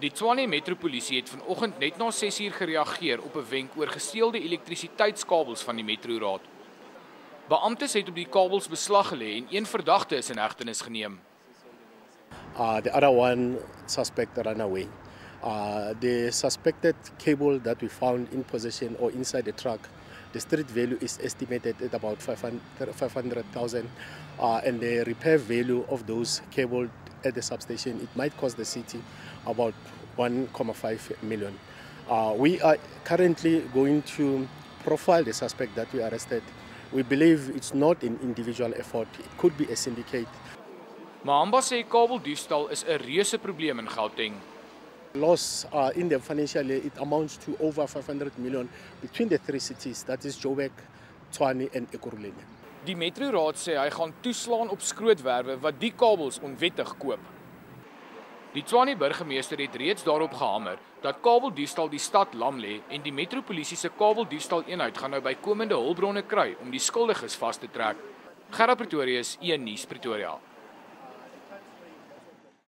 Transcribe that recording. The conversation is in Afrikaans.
Die Tshwane Metropolisie het vanoggend net na 6uur gereageer op 'n wenk oor gesteelde elektrisiteitskabels van die Metroraad. Beamptes het op die kabels beslag gelê en een verdagte is in hegtenis geneem. Uh, the other one suspect ran away. Uh, the suspected cable that we found in possession or inside the truck, the street value is estimated at about 500,000 uh, and the repair value of those cable at the substation, it might cost the city about 1.5 million. Uh, we are currently going to profile the suspect that we arrested. We believe it's not an individual effort, it could be a syndicate. Mahamba sê kabeldiefstal is 'n reuse probleem in Gauteng. Loss uh, in the financial year, it amounts to over 500 million between the three cities, that is Joburg, Tshwane and Ekurhuleni. Die Metroraad sê hy gaan toeslaan op skrootwerwe wat die kabels onwettig koop. Die Tshwane burgemeester het reeds daarop gehamer dat kabeldiefstal die stad lam lê en die metropolisie se kabeldiefstal eenheid gaan nou bykomende hulpbronne kry om die skuldiges vas te trek. Gerard Pretorius, 1 nuus Pretoria.